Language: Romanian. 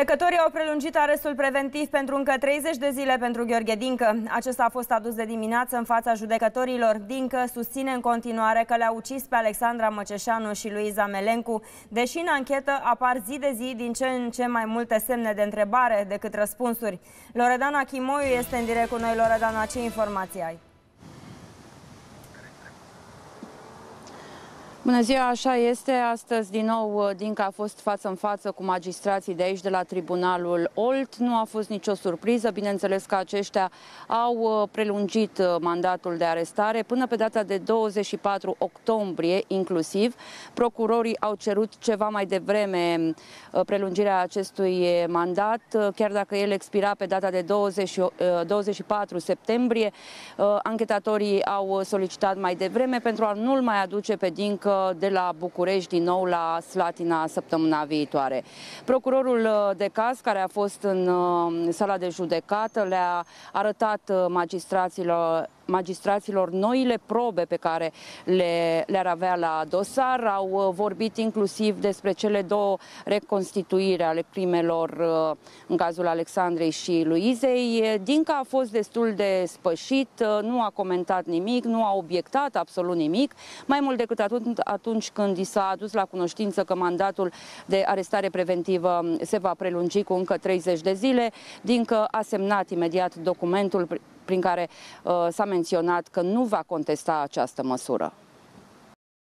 Judecătorii au prelungit arestul preventiv pentru încă 30 de zile pentru Gheorghe Dincă. Acesta a fost adus de dimineață în fața judecătorilor. Dincă susține în continuare că le-a ucis pe Alexandra Măceșanu și Luiza Melencu, deși în anchetă apar zi de zi din ce în ce mai multe semne de întrebare decât răspunsuri. Loredana Chimoiu este în direct cu noi. Loredana, ce informații ai? Bună ziua, așa este. Astăzi, din nou, Dinca a fost față în față cu magistrații de aici, de la Tribunalul Olt. Nu a fost nicio surpriză. Bineînțeles că aceștia au uh, prelungit uh, mandatul de arestare până pe data de 24 octombrie, inclusiv. Procurorii au cerut ceva mai devreme uh, prelungirea acestui mandat, chiar dacă el expira pe data de 20, 24 septembrie. Anchetatorii au solicitat mai devreme pentru a nu-l mai aduce pe Dincă de la București din nou la Slatina săptămâna viitoare. Procurorul uh, de caz, care a fost în uh, sala de judecată, le-a arătat uh, magistraților magistraților noile probe pe care le, le-ar avea la dosar. Au uh, vorbit inclusiv despre cele două reconstituiri ale crimelor uh, în cazul Alexandrei și Luizei. Dinca a fost destul de spășit, uh, nu a comentat nimic, nu a obiectat absolut nimic, mai mult decât atunci, atunci când i s-a adus la cunoștință că mandatul de arestare preventivă se va prelungi cu încă 30 de zile. Dincă a semnat imediat documentul prin care uh, s-a menționat că nu va contesta această măsură.